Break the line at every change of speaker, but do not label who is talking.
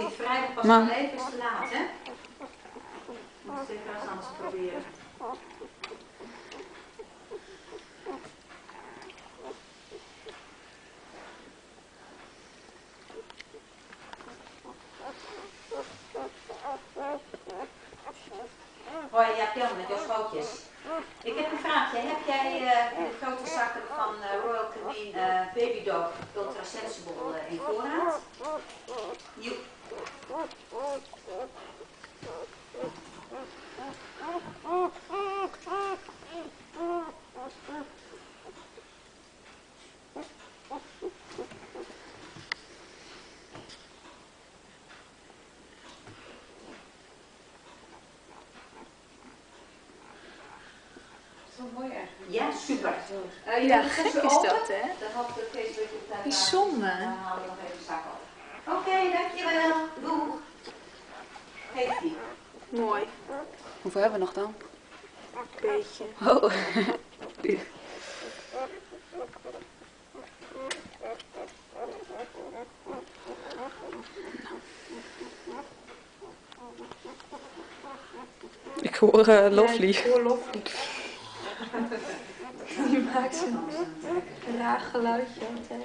hij vrijdag pas
Maar-
is te laat, hè? Moet het even eens anders proberen. Hoi, ja, Jan met jouw schootjes. Ik heb een vraagje. Heb jij in de grote zakken van eh, Royal Canin eh Baby Dog Ultra Sensible in voorraad? Jo.
Zo mooi eigenlijk.
Ja, super. Eh,
Ja, gek is dat, hè?
Dan hoopt de Kees dat je op tijd
Bijzonder.
Dan halen we nog even de zak op. Oké, dankjewel. Doeg. Geef die.
Mooi.
Hoeveel hebben we nog dan?
Beetje.
Oh. Ik hoor eh, Lovely.
Ja, ik hoor Lovely. Die maakt zo'n raar geluidje altijd.